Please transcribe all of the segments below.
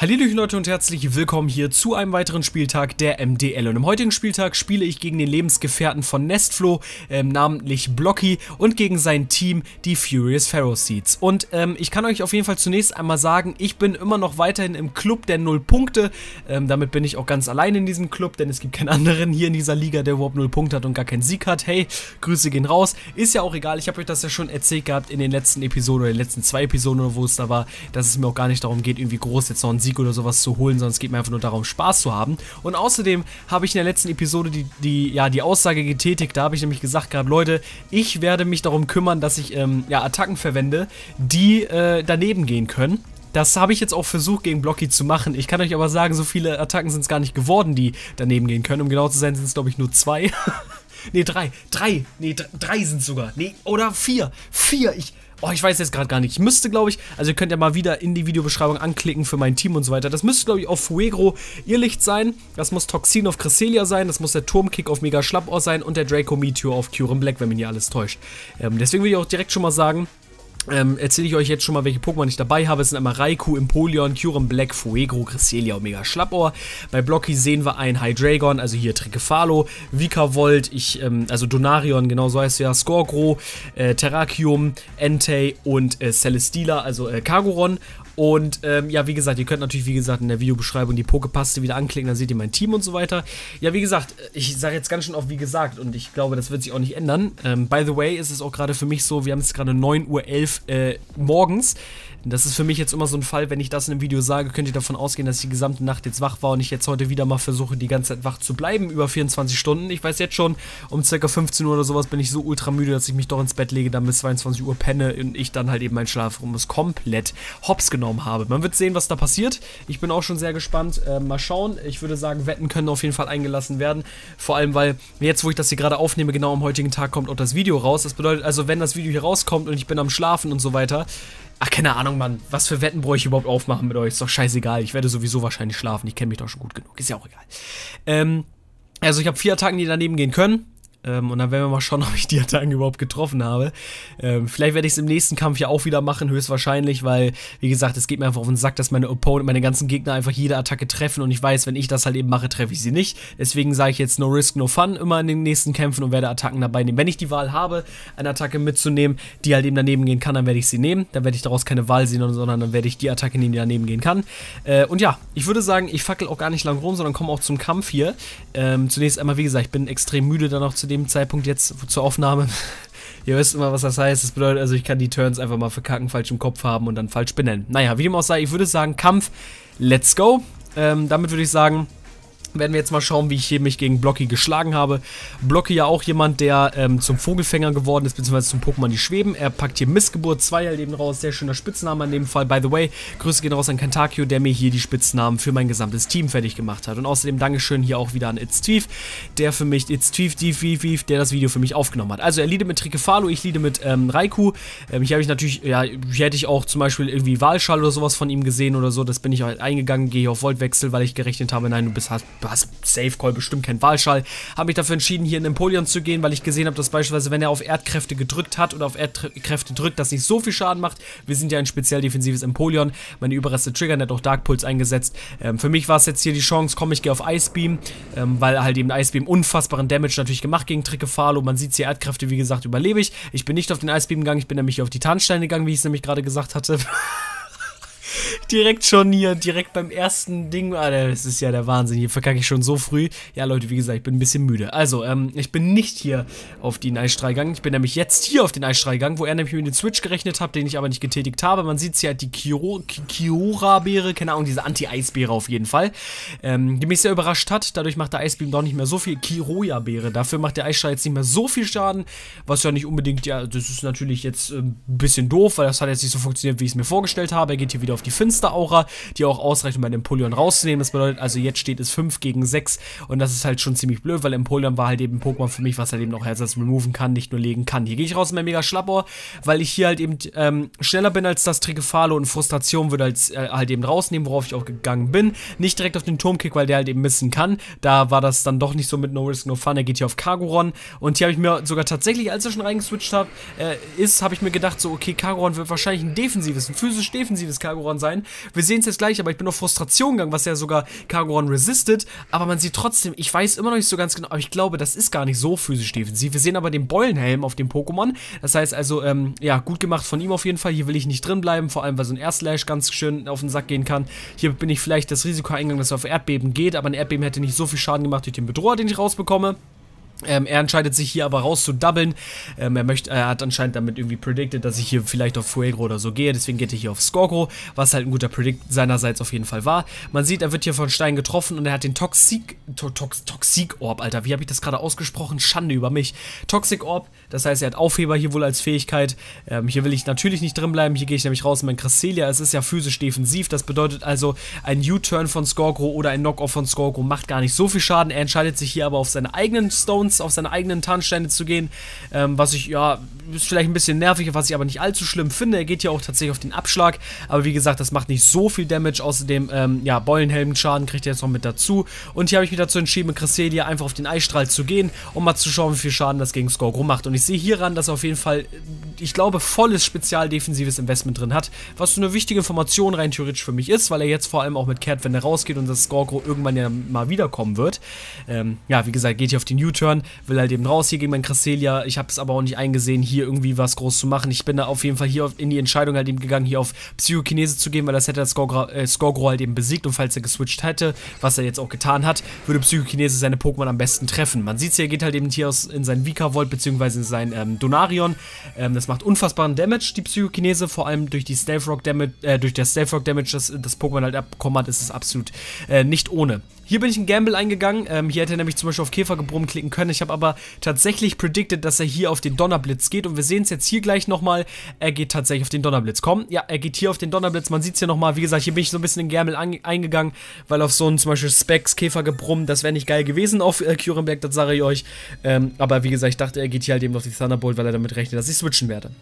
Hallöchen Leute und herzlich willkommen hier zu einem weiteren Spieltag der MDL. Und im heutigen Spieltag spiele ich gegen den Lebensgefährten von Nestflo, ähm, namentlich Blocky, und gegen sein Team, die Furious Pharaoh Seeds. Und ähm, ich kann euch auf jeden Fall zunächst einmal sagen, ich bin immer noch weiterhin im Club der Null Punkte. Ähm, damit bin ich auch ganz allein in diesem Club, denn es gibt keinen anderen hier in dieser Liga, der überhaupt Null Punkte hat und gar keinen Sieg hat. Hey, Grüße gehen raus. Ist ja auch egal, ich habe euch das ja schon erzählt gehabt in den letzten Episoden oder den letzten zwei Episoden, wo es da war, dass es mir auch gar nicht darum geht, irgendwie groß jetzt noch einen Sieg Sieg oder sowas zu holen, sondern es geht mir einfach nur darum, Spaß zu haben. Und außerdem habe ich in der letzten Episode die, die, ja, die Aussage getätigt, da habe ich nämlich gesagt gehabt, Leute, ich werde mich darum kümmern, dass ich ähm, ja, Attacken verwende, die äh, daneben gehen können. Das habe ich jetzt auch versucht gegen Blocky zu machen. Ich kann euch aber sagen, so viele Attacken sind es gar nicht geworden, die daneben gehen können. Um genau zu sein, sind es glaube ich nur zwei. ne, drei. Drei. Ne, drei sind sogar. Ne, oder vier. Vier. Ich, Oh, ich weiß jetzt gerade gar nicht. Ich müsste, glaube ich, also ihr könnt ja mal wieder in die Videobeschreibung anklicken für mein Team und so weiter. Das müsste, glaube ich, auf Fuegro Irrlicht sein. Das muss Toxin auf Cresselia sein. Das muss der Turmkick auf Mega Schlappohr sein und der Draco Meteor auf Curen Black, wenn mich hier alles täuscht. Ähm, deswegen will ich auch direkt schon mal sagen, ähm, erzähle ich euch jetzt schon mal, welche Pokémon ich dabei habe. Es sind einmal Raikou, Empoleon, Kyurem Black, Fuegro, Cresselia, Omega Schlappohr. Bei Blocky sehen wir ein Hydreigon, also hier Trickefalo, Vikavolt, ich, ähm, also Donarion, genau so heißt es ja, Skorgro, äh, Terrakium, Entei und äh, Celesteela, also äh, Kagoron. Und ähm, ja, wie gesagt, ihr könnt natürlich, wie gesagt, in der Videobeschreibung die Pokepaste wieder anklicken, dann seht ihr mein Team und so weiter. Ja, wie gesagt, ich sage jetzt ganz schön oft wie gesagt und ich glaube, das wird sich auch nicht ändern. Ähm, by the way, ist es auch gerade für mich so, wir haben jetzt gerade 9.11 Uhr äh, morgens. Das ist für mich jetzt immer so ein Fall, wenn ich das in einem Video sage, könnt ihr davon ausgehen, dass ich die gesamte Nacht jetzt wach war und ich jetzt heute wieder mal versuche, die ganze Zeit wach zu bleiben, über 24 Stunden. Ich weiß jetzt schon, um ca. 15 Uhr oder sowas bin ich so ultra müde, dass ich mich doch ins Bett lege, dann bis 22 Uhr penne und ich dann halt eben meinen Schlafrhythmus komplett hops genommen habe. Man wird sehen, was da passiert. Ich bin auch schon sehr gespannt. Äh, mal schauen. Ich würde sagen, Wetten können auf jeden Fall eingelassen werden. Vor allem, weil jetzt, wo ich das hier gerade aufnehme, genau am heutigen Tag kommt auch das Video raus. Das bedeutet also, wenn das Video hier rauskommt und ich bin am Schlafen und so weiter, Ach, keine Ahnung, Mann. Was für Wetten brauche ich überhaupt aufmachen mit euch? Ist doch scheißegal. Ich werde sowieso wahrscheinlich schlafen. Ich kenne mich doch schon gut genug. Ist ja auch egal. Ähm, also ich habe vier Attacken, die daneben gehen können. Ähm, und dann werden wir mal schauen, ob ich die Attacken überhaupt getroffen habe. Ähm, vielleicht werde ich es im nächsten Kampf ja auch wieder machen, höchstwahrscheinlich, weil, wie gesagt, es geht mir einfach auf den Sack, dass meine Opponent, meine ganzen Gegner einfach jede Attacke treffen und ich weiß, wenn ich das halt eben mache, treffe ich sie nicht. Deswegen sage ich jetzt No Risk, No Fun immer in den nächsten Kämpfen und werde Attacken dabei nehmen. Wenn ich die Wahl habe, eine Attacke mitzunehmen, die halt eben daneben gehen kann, dann werde ich sie nehmen. Dann werde ich daraus keine Wahl sehen, sondern dann werde ich die Attacke nehmen, die daneben gehen kann. Äh, und ja, ich würde sagen, ich fackel auch gar nicht lang rum, sondern komme auch zum Kampf hier. Ähm, zunächst einmal, wie gesagt, ich bin extrem müde dann auch zu dem Zeitpunkt jetzt zur Aufnahme. Ihr wisst immer, was das heißt. Das bedeutet also, ich kann die Turns einfach mal verkacken, falsch im Kopf haben und dann falsch benennen. Naja, wie dem auch sei, ich würde sagen, Kampf, let's go. Ähm, damit würde ich sagen, werden wir jetzt mal schauen, wie ich hier mich gegen Blocky geschlagen habe. Blocky ja auch jemand, der ähm, zum Vogelfänger geworden ist, beziehungsweise zum Pokémon, die schweben. Er packt hier Missgeburt 2 halt eben raus. Sehr schöner Spitzname in dem Fall. By the way, Grüße gehen raus an Kentakio, der mir hier die Spitznamen für mein gesamtes Team fertig gemacht hat. Und außerdem Dankeschön hier auch wieder an It's Tweef, der für mich, It's Tweef, Tweef, der das Video für mich aufgenommen hat. Also er liede mit Trikefalo, ich liede mit ähm, Raikou. Ähm, hier habe ich natürlich, ja, hier hätte ich auch zum Beispiel irgendwie Wahlschall oder sowas von ihm gesehen oder so. Das bin ich halt eingegangen, gehe auf Voltwechsel, weil ich gerechnet habe, nein, du bist, hast, hast Safe Call, bestimmt kein Wahlschall. Habe mich dafür entschieden, hier in Empoleon zu gehen, weil ich gesehen habe, dass beispielsweise, wenn er auf Erdkräfte gedrückt hat oder auf Erdkräfte drückt, das nicht so viel Schaden macht. Wir sind ja ein speziell defensives Empoleon. Meine Überreste triggern, hat auch Dark Pulse eingesetzt. Ähm, für mich war es jetzt hier die Chance, komm, ich gehe auf Ice Beam, ähm, weil halt eben Ice Beam unfassbaren Damage natürlich gemacht gegen Trikefalo. Man sieht hier Erdkräfte, wie gesagt, überlebe ich. Ich bin nicht auf den Ice Beam gegangen, ich bin nämlich auf die Tarnsteine gegangen, wie ich es nämlich gerade gesagt hatte. direkt schon hier, direkt beim ersten Ding. Alter, das ist ja der Wahnsinn. Hier verkacke ich schon so früh. Ja, Leute, wie gesagt, ich bin ein bisschen müde. Also, ähm, ich bin nicht hier auf den Eisstrahl gegangen. Ich bin nämlich jetzt hier auf den Eisstrahl gegangen, wo er nämlich mit dem Switch gerechnet hat, den ich aber nicht getätigt habe. Man sieht hier halt die Kiora-Beere, keine Ahnung, diese Anti-Eisbeere auf jeden Fall. Ähm, die mich sehr überrascht hat. Dadurch macht der Eisbeam doch nicht mehr so viel Kiroya-Beere. Dafür macht der Eisstrahl jetzt nicht mehr so viel Schaden, was ja nicht unbedingt, ja, das ist natürlich jetzt äh, ein bisschen doof, weil das hat jetzt nicht so funktioniert, wie ich es mir vorgestellt habe. Er geht hier wieder auf die Finster-Aura, die auch ausreicht, um bei Empoleon rauszunehmen. Das bedeutet also, jetzt steht es 5 gegen 6 und das ist halt schon ziemlich blöd, weil Empoleon war halt eben ein Pokémon für mich, was halt eben auch Ersatz removen kann, nicht nur legen kann. Hier gehe ich raus mit meinem Mega Schlappohr, weil ich hier halt eben ähm, schneller bin als das Trigefalo und Frustration würde als, äh, halt eben rausnehmen, worauf ich auch gegangen bin. Nicht direkt auf den Turmkick, weil der halt eben missen kann. Da war das dann doch nicht so mit No Risk No Fun. Er geht hier auf Kagoron und hier habe ich mir sogar tatsächlich, als er schon reingeswitcht habe, äh, ist, habe ich mir gedacht, so okay, Kagoron wird wahrscheinlich ein defensives, ein physisch defensives Kagoron sein. Wir sehen es jetzt gleich, aber ich bin auf Frustration gegangen, was ja sogar Kagoron resistet. Aber man sieht trotzdem, ich weiß immer noch nicht so ganz genau, aber ich glaube, das ist gar nicht so physisch defensiv. Wir sehen aber den Beulenhelm auf dem Pokémon. Das heißt also, ähm, ja, gut gemacht von ihm auf jeden Fall. Hier will ich nicht drin bleiben, vor allem, weil so ein Airslash ganz schön auf den Sack gehen kann. Hier bin ich vielleicht das Risiko eingegangen, dass er auf Erdbeben geht, aber ein Erdbeben hätte nicht so viel Schaden gemacht durch den Bedroher, den ich rausbekomme. Ähm, er entscheidet sich hier aber raus zu doublen. Ähm, er, möchte, er hat anscheinend damit irgendwie predicted, dass ich hier vielleicht auf Fuegro oder so gehe. Deswegen geht er hier auf Skorgro, was halt ein guter Predict seinerseits auf jeden Fall war. Man sieht, er wird hier von Stein getroffen und er hat den Toxic, to, Tox, Toxic Orb, Alter. Wie habe ich das gerade ausgesprochen? Schande über mich. Toxic Orb, das heißt, er hat Aufheber hier wohl als Fähigkeit. Ähm, hier will ich natürlich nicht drin bleiben. Hier gehe ich nämlich raus in mein Cresselia. Es ist ja physisch defensiv. Das bedeutet also, ein U-Turn von Skorgro oder ein Knock-Off von Skorgro macht gar nicht so viel Schaden. Er entscheidet sich hier aber auf seine eigenen Stones, auf seine eigenen Tarnsteine zu gehen, ähm, was ich, ja, ist vielleicht ein bisschen nervig, was ich aber nicht allzu schlimm finde. Er geht hier auch tatsächlich auf den Abschlag, aber wie gesagt, das macht nicht so viel Damage. Außerdem, ähm, ja, Beulenhelmenschaden kriegt er jetzt noch mit dazu. Und hier habe ich mich dazu entschieden, mit Cresselia einfach auf den Eisstrahl zu gehen, um mal zu schauen, wie viel Schaden das gegen Skorgro macht. Und ich sehe hieran, dass er auf jeden Fall, ich glaube, volles spezialdefensives Investment drin hat, was so eine wichtige Information rein theoretisch für mich ist, weil er jetzt vor allem auch mit Cat, wenn er rausgeht und das Skorgro irgendwann ja mal wiederkommen wird. Ähm, ja, wie gesagt, geht hier auf den U-Turn, will halt eben raus hier gegen mein Cresselia. Ich habe es aber auch nicht eingesehen, hier irgendwie was groß zu machen. Ich bin da auf jeden Fall hier in die Entscheidung halt eben gegangen, hier auf Psychokinese zu gehen, weil das hätte das Skorgro, äh, halt eben besiegt und falls er geswitcht hätte, was er jetzt auch getan hat, würde Psychokinese seine Pokémon am besten treffen. Man sieht es hier, er geht halt eben hier aus, in sein Vika-Volt bzw. in sein ähm, Donarion. Ähm, das macht unfassbaren Damage, die Psychokinese, vor allem durch die Stealth Rock Damage, äh, durch das Stealth Rock Damage, das das Pokémon halt abbekommen hat, ist es absolut äh, nicht ohne. Hier bin ich ein Gamble eingegangen. Ähm, hier hätte er nämlich zum Beispiel auf Käfergebrummen klicken können. Ich habe aber tatsächlich predicted, dass er hier auf den Donnerblitz geht. Und wir sehen es jetzt hier gleich nochmal. Er geht tatsächlich auf den Donnerblitz. Komm, ja, er geht hier auf den Donnerblitz. Man sieht es hier nochmal. Wie gesagt, hier bin ich so ein bisschen in Gamble eingegangen, weil auf so einen zum Beispiel Specs Käfergebrummen, das wäre nicht geil gewesen auf äh, Curenberg, das sage ich euch. Ähm, aber wie gesagt, ich dachte, er geht hier halt eben auf die Thunderbolt, weil er damit rechnet, dass ich switchen werde.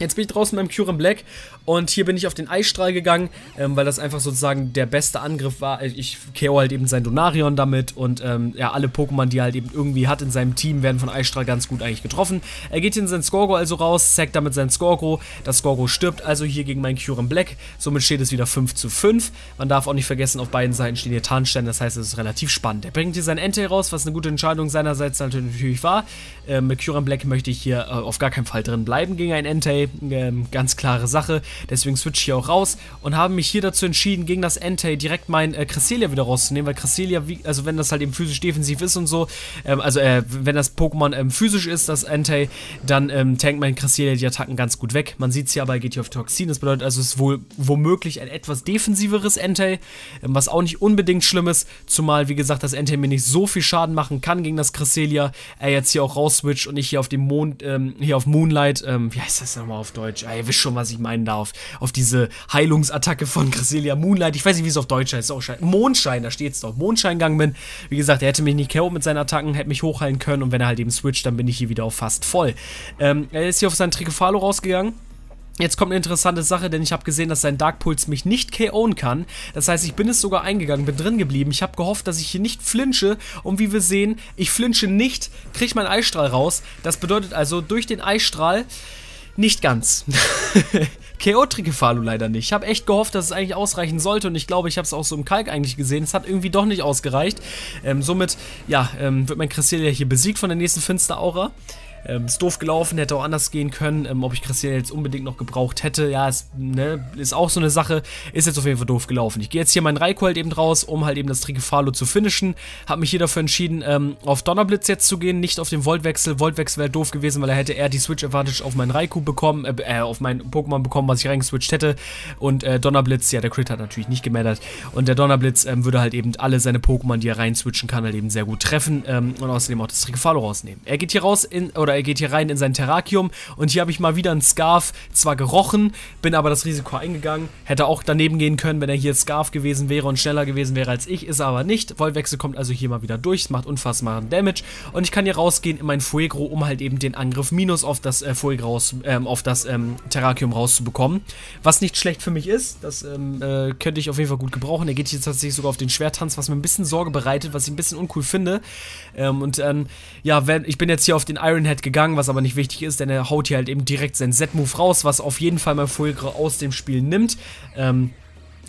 Jetzt bin ich draußen beim Curen Black und hier bin ich auf den Eisstrahl gegangen, ähm, weil das einfach sozusagen der beste Angriff war. Ich KO halt eben sein Donarion damit und ähm, ja, alle Pokémon, die er halt eben irgendwie hat in seinem Team, werden von Eisstrahl ganz gut eigentlich getroffen. Er geht in sein Skorgo also raus, zackt damit sein Skorgo. Das Skorgo stirbt also hier gegen meinen Curen Black. Somit steht es wieder 5 zu 5. Man darf auch nicht vergessen, auf beiden Seiten stehen hier Tarnsteine, das heißt, es ist relativ spannend. Er bringt hier sein Entei raus, was eine gute Entscheidung seinerseits natürlich war. Ähm, mit Curen Black möchte ich hier äh, auf gar keinen Fall drin bleiben gegen ein Entei ähm, ganz klare Sache. Deswegen switch ich hier auch raus und habe mich hier dazu entschieden, gegen das Entei direkt mein äh, Cresselia wieder rauszunehmen, weil Cresselia, wie, also wenn das halt eben physisch defensiv ist und so, ähm, also äh, wenn das Pokémon ähm, physisch ist, das Entei, dann ähm, tankt mein Cresselia die Attacken ganz gut weg. Man sieht es hier aber, er geht hier auf Toxin, das bedeutet also, es ist wohl womöglich ein etwas defensiveres Entei, ähm, was auch nicht unbedingt schlimm ist, zumal, wie gesagt, das Entei mir nicht so viel Schaden machen kann gegen das Cresselia, er jetzt hier auch rausswitcht und ich hier auf dem Mond, ähm, hier auf Moonlight, ähm, wie heißt das nochmal auf Deutsch? Ja, ihr wisst schon, was ich meine da auf, diese Heilungsattacke von Cresselia Moonlight. Ich weiß nicht, wie es auf Deutsch heißt. Auch Mondschein, da steht es doch. Mondscheingang bin. Wie gesagt, er hätte mich nicht KO mit seinen Attacken, hätte mich hochheilen können und wenn er halt eben switcht, dann bin ich hier wieder auf fast voll. Ähm, er ist hier auf seinen Tricofalo rausgegangen. Jetzt kommt eine interessante Sache, denn ich habe gesehen, dass sein Dark Pulse mich nicht KO'en kann. Das heißt, ich bin es sogar eingegangen, bin drin geblieben. Ich habe gehofft, dass ich hier nicht flinche. Und wie wir sehen, ich flinche nicht, kriege meinen Eisstrahl raus. Das bedeutet also, durch den Eisstrahl nicht ganz. KO Trikefalu leider nicht. Ich habe echt gehofft, dass es eigentlich ausreichen sollte und ich glaube, ich habe es auch so im Kalk eigentlich gesehen. Es hat irgendwie doch nicht ausgereicht. Ähm, somit, ja, ähm, wird mein Cresselia hier besiegt von der nächsten Finster-Aura. Ähm, ist doof gelaufen, hätte auch anders gehen können. Ähm, ob ich Christian jetzt unbedingt noch gebraucht hätte, ja, ist, ne, ist auch so eine Sache. Ist jetzt auf jeden Fall doof gelaufen. Ich gehe jetzt hier meinen Raikou halt eben raus, um halt eben das Trikefalo zu finishen. Habe mich hier dafür entschieden, ähm, auf Donnerblitz jetzt zu gehen, nicht auf den Voltwechsel. Voltwechsel wäre doof gewesen, weil er hätte eher die Switch Advantage auf meinen Raikou bekommen, äh, äh, auf mein Pokémon bekommen, was ich reingeswitcht hätte. Und äh, Donnerblitz, ja, der Crit hat natürlich nicht gemändert. Und der Donnerblitz ähm, würde halt eben alle seine Pokémon, die er reinswitchen kann, halt eben sehr gut treffen ähm, und außerdem auch das Trikefalo rausnehmen. Er geht hier raus in, oder er geht hier rein in sein Terrakium. Und hier habe ich mal wieder einen Scarf zwar gerochen, bin aber das Risiko eingegangen, hätte auch daneben gehen können, wenn er hier Scarf gewesen wäre und schneller gewesen wäre als ich, ist er aber nicht. Voltwechsel kommt also hier mal wieder durch, macht unfassbaren Damage. Und ich kann hier rausgehen in mein Fuegro, um halt eben den Angriff minus auf das äh, Fuegro ähm, auf das ähm, Terrakium rauszubekommen, was nicht schlecht für mich ist, das ähm, äh, könnte ich auf jeden Fall gut gebrauchen. Er geht hier tatsächlich sogar auf den Schwertanz, was mir ein bisschen Sorge bereitet, was ich ein bisschen uncool finde. Ähm, und ähm, ja, wenn, ich bin jetzt hier auf den Ironhead komplett gegangen, was aber nicht wichtig ist, denn er haut hier halt eben direkt seinen Z-Move raus, was auf jeden Fall mal Fuegro aus dem Spiel nimmt. Ähm,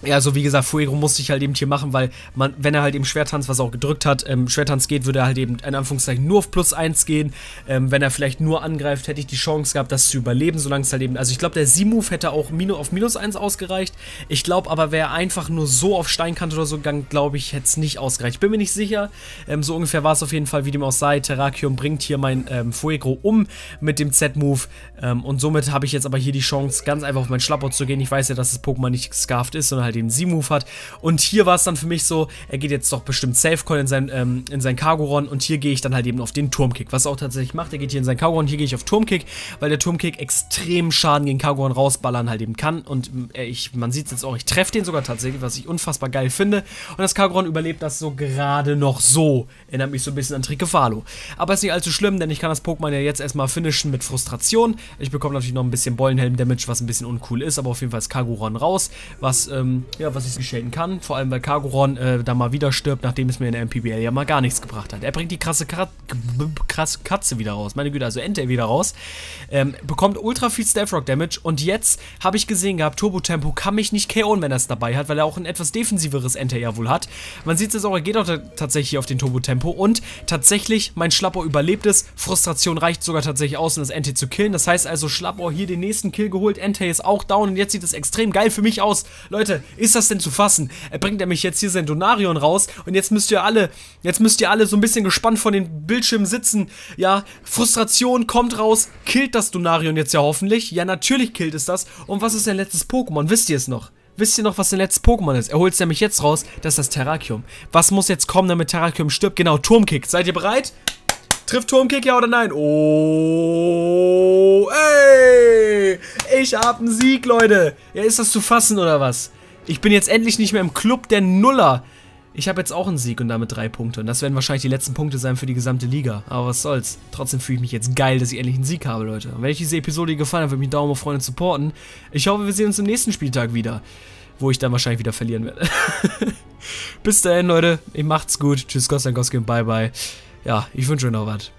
ja, also wie gesagt, Fuego musste ich halt eben hier machen, weil man, wenn er halt eben Schwertanz, was er auch gedrückt hat, ähm, Schwertanz geht, würde er halt eben in Anführungszeichen nur auf plus 1 gehen. Ähm, wenn er vielleicht nur angreift, hätte ich die Chance gehabt, das zu überleben, solange es halt eben, also ich glaube, der Z-Move hätte auch Minu auf minus 1 ausgereicht. Ich glaube aber, wäre einfach nur so auf Steinkante oder so gegangen, glaube ich, hätte es nicht ausgereicht. Ich bin mir nicht sicher. Ähm, so ungefähr war es auf jeden Fall, wie dem auch sei. Terrakium bringt hier mein ähm, Fuego um mit dem Z-Move ähm, und somit habe ich jetzt aber hier die Chance, ganz einfach auf mein Schlappout zu gehen. Ich weiß ja, dass das Pokémon nicht gescarft ist, sondern halt halt den Z-Move hat. Und hier war es dann für mich so, er geht jetzt doch bestimmt Safe-Call in sein, ähm, in sein Cargoron und hier gehe ich dann halt eben auf den Turmkick, was er auch tatsächlich macht. Er geht hier in sein Cargoron, hier gehe ich auf Turmkick, weil der Turmkick extrem Schaden gegen Cargoron rausballern halt eben kann und äh, ich, man sieht es jetzt auch, ich treffe den sogar tatsächlich, was ich unfassbar geil finde und das Cargoron überlebt das so gerade noch so. Erinnert mich so ein bisschen an Trikefalo. Aber ist nicht allzu schlimm, denn ich kann das Pokémon ja jetzt erstmal finishen mit Frustration. Ich bekomme natürlich noch ein bisschen Bollenhelm-Damage, was ein bisschen uncool ist, aber auf jeden Fall ist Cargoron raus, was ähm, ja, was ich geschehen kann. Vor allem, weil Kagoron äh, da mal wieder stirbt, nachdem es mir in der MPBL ja mal gar nichts gebracht hat. Er bringt die krasse, krasse Katze wieder raus. Meine Güte, also Ente wieder raus. Ähm, bekommt ultra viel Stealth Rock Damage. Und jetzt habe ich gesehen gehabt, Turbo Tempo kann mich nicht KO'en, wenn er es dabei hat, weil er auch ein etwas defensiveres Ente ja wohl hat. Man sieht es jetzt auch, er geht auch tatsächlich auf den Turbo Tempo. Und tatsächlich, mein Schlappohr überlebt es. Frustration reicht sogar tatsächlich aus, um das Ente zu killen. Das heißt also, Schlappohr hier den nächsten Kill geholt. Ente ist auch down. Und jetzt sieht es extrem geil für mich aus. Leute, ist das denn zu fassen? Er bringt nämlich jetzt hier sein Donarion raus und jetzt müsst ihr alle, jetzt müsst ihr alle so ein bisschen gespannt vor den Bildschirmen sitzen. Ja, Frustration kommt raus, killt das Donarion jetzt ja hoffentlich. Ja, natürlich killt es das. Und was ist sein letztes Pokémon? Wisst ihr es noch? Wisst ihr noch, was sein letztes Pokémon ist? Er holt es nämlich jetzt raus. Das ist das Terrakium. Was muss jetzt kommen, damit Terrakium stirbt? Genau, Turmkick. Seid ihr bereit? Trifft Turmkick, ja oder nein? Oh, ey! Ich hab einen Sieg, Leute. Ja, ist das zu fassen oder was? Ich bin jetzt endlich nicht mehr im Club der Nuller. Ich habe jetzt auch einen Sieg und damit drei Punkte. Und das werden wahrscheinlich die letzten Punkte sein für die gesamte Liga. Aber was soll's. Trotzdem fühle ich mich jetzt geil, dass ich endlich einen Sieg habe, Leute. Und wenn euch diese Episode gefallen hat, würde mich Daumen auf Freunde supporten. Ich hoffe, wir sehen uns im nächsten Spieltag wieder. Wo ich dann wahrscheinlich wieder verlieren werde. Bis dahin, Leute. Ihr macht's gut. Tschüss, sei Dank, bye bye. Ja, ich wünsche euch noch was.